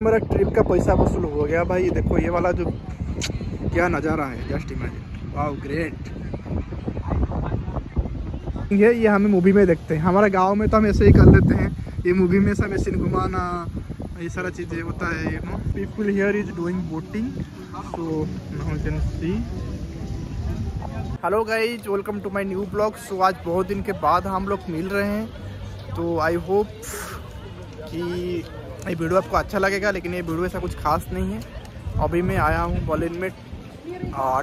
मेरा ट्रिप का पैसा वसूल हो गया भाई। देखो, ये वाला जो क्या नज़ारा है जस्ट इमेजिन वाह ग्रेट ये ये हमें मूवी में देखते हैं। हमारे गाँव में तो हम ऐसे ही कर लेते हैं। ये मूवी में सब ऐसे घुमाना, ये सारा चीज़ें होता है। You know people here is doing boating so now can see hello guys welcome to my new blog so आज बहुत दिन के बाद हम लोग मिल रहे हैं। तो आई होप कि ये वीडियो आपको अच्छा लगेगा, लेकिन ये वीडियो ऐसा कुछ खास नहीं है। अभी मैं आया हूँ बॉलिन में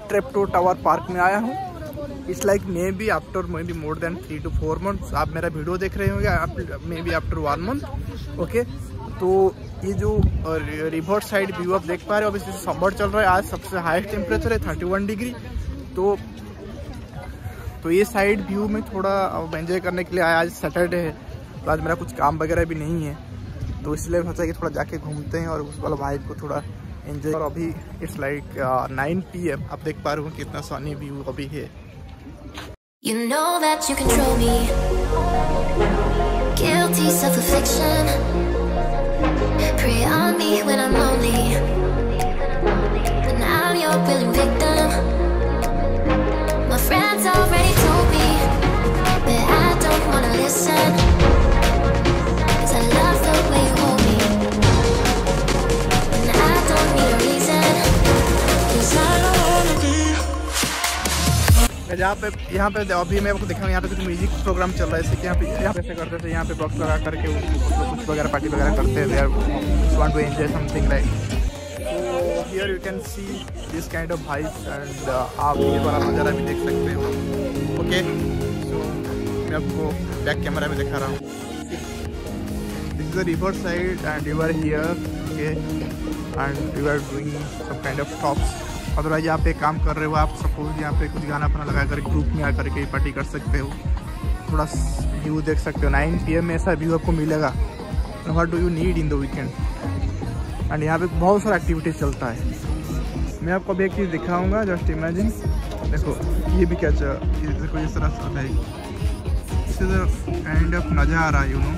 ट्रेप्टो टावर पार्क में आया हूँ। It's like maybe after maybe more than three two four months आप मेरा वीडियो देख रहे होंगे maybe after one month okay तो ये जो रिवर साइड व्यू आप देख पा रहे हो, अभी समर चल रहा है, आज सबसे हाईएस्ट टेम्परेचर है थर्टी वन डिग्री तो तो ये साइड व्यू में थोड़ा एंजॉय करने के लिए आया, आज सैटरडे है तो आज मेरा कुछ काम वगैरह भी नहीं है। तो इसलिए सोचा कि थोड़ा जाके घूमते हैं और उस वाला वाइब को थोड़ा एंजॉय और अभी it's like nine P M आप देख पा रहे हो कितना सनी व्यू अभी है You know that you control me. Guilty self-affliction. Prey on me when I'm lonely. And I'm your willing victim. My friends already told me, but I don't wanna listen. यहाँ पे यहाँ पे अभी मैं आपको दिखाऊँ, यहाँ पे कुछ म्यूज़िक प्रोग्राम चल रहा है, जैसे कि यहाँ पे यहाँ पे करते थे, यहाँ पे बॉक्स लगा करके कुछ वगैरह पार्टी वगैरह करते हैं there want to enjoy something like here you can see this kind of vibes and आप ये वाला नज़ारा भी देख सकते हो। ओके सो मैं आपको बैक कैमरा में दिखा रहा हूँ। This is the river side and you are here okay and you are doing some kind of tops otherwise यहाँ पे काम कर रहे हो आप सपोज़ यहाँ पे कुछ गाना अपना लगा कर ग्रुप में आकर के पार्टी कर सकते हो। थोड़ा व्यू देख सकते हो। नाइन पी में ऐसा व्यू आपको मिलेगा। What do you need in the weekend and यहाँ पे बहुत सारा एक्टिविटीज़ चलता है। मैं आपको अभी एक चीज़ दिखाऊँगा जस्ट इमेजिन देखो, ये भी क्या देखो, इस तरह से है। इससे काइंड ऑफ़ नज़ारा यू नो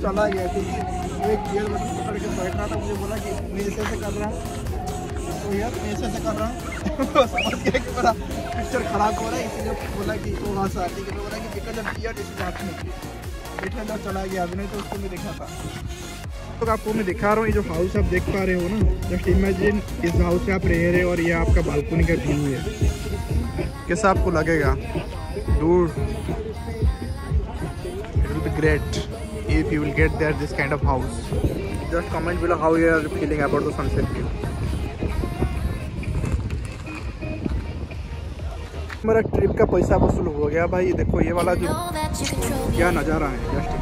चला गया क्योंकि वो एक गियर बटन पकड़ के बैठ रहा था, मुझे बोला कि मैं ऐसे ऐसे कर रहा हूँ। तो यार, मैं ऐसे ऐसे कर रहा हूँ। समझ गया कि मेरा पिक्चर खराब हो रहा है, इसीलिए बोला कि वो वहाँ से आती है बोला कि बिकॉज़ ऑफ़ गियर इस बात में। बैठा था, चला गया। अभी नहीं तो उसको मैं देखा था। तो आपको मैं दिखा रहा हूँ, ये जो हाउस आप देख पा रहे हो ना जस्ट इमेजिन इस हाउस से आप रह रहे हो और ये आपका बालकनी का व्यू है। कैसा आपको लगेगा? दूर। It will be great. If you will get there this kind of house just comment below how you are feeling about the sunset view मेरा ट्रिप का पैसा वसूल हो गया भाई देखो ये वाला जो. क्या नज़ारा है just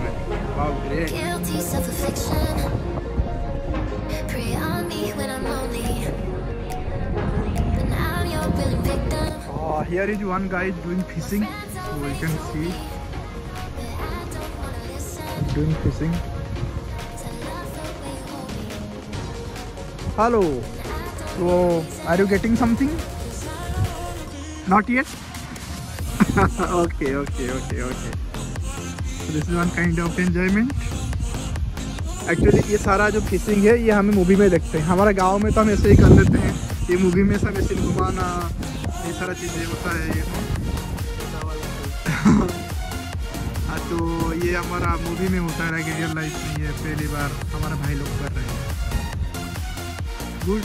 uh, here is one guy doing fishing so you can see And I don't so are you getting something not yet okay okay okay okay so this is one kind of enjoyment actually ये सारा जो fishing है ये हमें movie में देखते हैं हमारे गाँव में तो हम ऐसे ही कर लेते हैं ये मूवी में सब ऐसे घुमाना ये सारा चीज़ें होता है ये तो ये हमारा मूवी में होता है रियल लाइफ में ये पहली बार हमारे भाई लोग कर रहे हैं। Good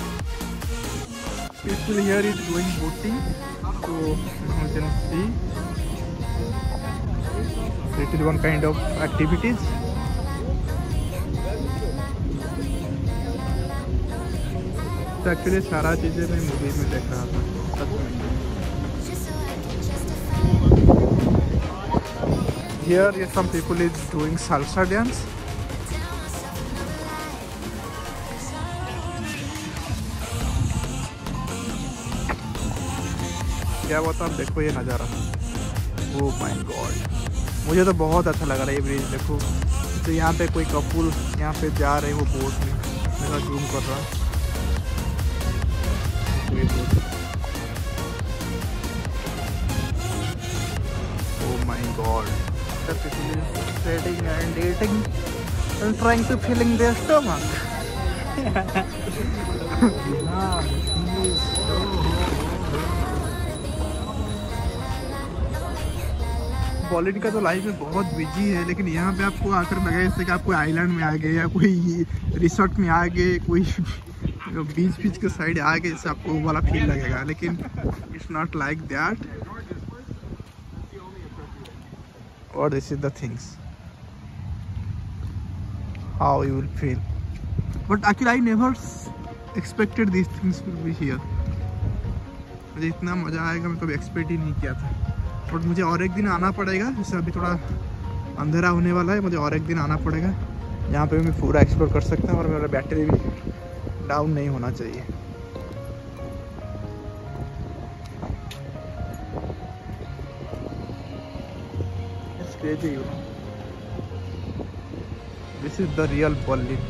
people here is going boating तो it is one kind of activities. तो एक्चुअली सारा चीज़ें मैं मूवी में देख रहा था। Here some people is doing salsa dance. क्या बता आप देखो ये नज़ारा ओ माय गॉड मुझे तो बहुत अच्छा लग रहा है ये ब्रिज देखो तो यहाँ पे कोई कपूल यहाँ पे जा रहे हैं वो बोट में मेरा जूम कर रहा ये boat। my god. The trading and eating and trying to filling their stomach. बॉलिन का तो लाइफ में बहुत बिज़ी है, लेकिन यहाँ पे आपको आकर लगा जैसे कि आप कोई आइलैंड में आ गए या कोई रिसोर्ट में आ गए, कोई बीच बीच के साइड आ गए, जैसे आपको वाला फील लगेगा लेकिन इट्स नॉट लाइक दैट और this is the things how you will feel but actually I never expected this things will be here मुझे इतना मज़ा आएगा, मैं कभी एक्सपेक्ट ही नहीं किया था। बट मुझे और एक दिन आना पड़ेगा जैसे अभी थोड़ा अंधेरा होने वाला है, मुझे और एक दिन आना पड़ेगा। यहाँ पे मैं पूरा एक्सप्लोर कर सकता हूँ और मेरा बैटरी भी डाउन नहीं होना चाहिए। This is the real Berlin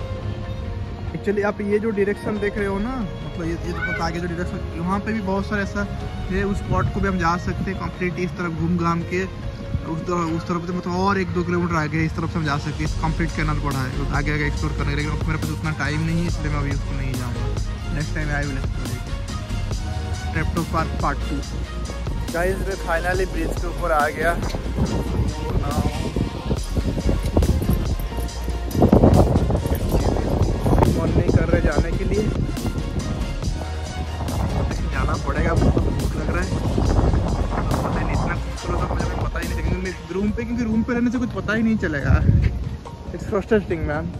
actually आप ये जो डायरेक्शन देख रहे हो ना मतलब ये ये देखो आगे जो डायरेक्शन वहाँ पे भी बहुत सारा ऐसा है उस स्पॉट को भी हम जा सकते हैं कंप्लीट इस तरफ़ घूम घाम के उस तरफ़ उस तरफ़ से मतलब और एक दो किलोमीटर आगे इस तरफ़ से हम जा सकते हैं। कंप्लीट कैनल पड़ा है तो आगे आगे एक्सप्लोर करने लेकिन मेरे पास उतना टाइम नहीं है इसलिए मैं अभी उसको नहीं जाऊँगा। Next time I will explore Treptow park part two guys मैं फाइनली ब्रिज के ऊपर आ गया। मन नहीं कर रहे जाने के लिए। जाना पड़ेगा, बहुत भूख लग रहा है। चलेगा रूम पे, क्योंकि रूम पे रहने से कुछ पता ही नहीं चलेगा। इट्स फ्रस्ट्रेटिंग मैम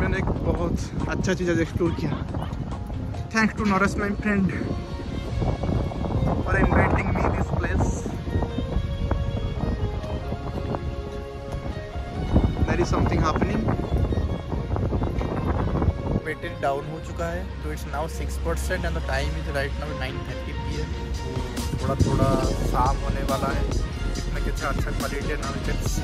मैंने एक बहुत अच्छा चीज़ आज एक्सप्लोर किया। Thanks to Norris my friend for inviting me this place there is something happening. Battery down हो चुका है तो it's now six percent and the time is right now nine thirty P M थोड़ा थोड़ा शाम होने वाला है। इसमें कितना अच्छा क्वालिटी है नाउ कैन सी